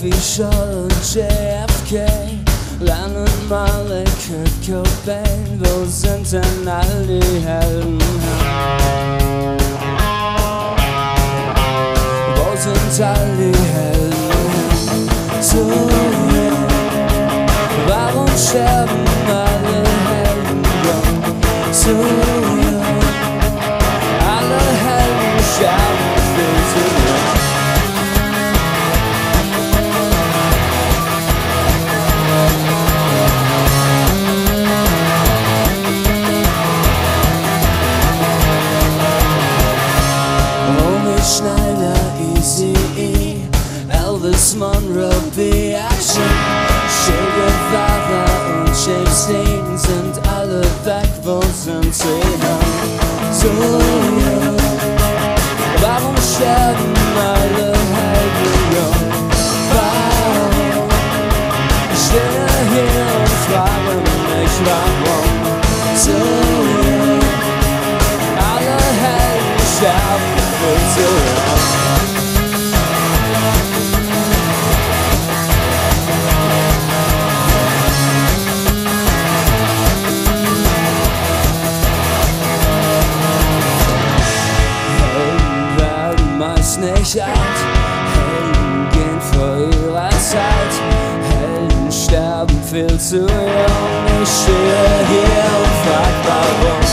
Fischer und JFK Lennon, Marley, Kurt Cobain Wo sind denn all die Helden? Wo sind all die Helden? zu mir? Warum sterben alle Helden? Zu mir this Monroe reaction Shaded father and shape stains And I look back for some freedom So you Warum sterben alle Heiligen? Warum? Ich stehe hier und frage mich warum you Alle Heiligen sterben für nicht alt, Helden gehen vor ihrer Zeit, Helden sterben viel zu jung. Ich stehe hier und frag warum.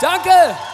Danke!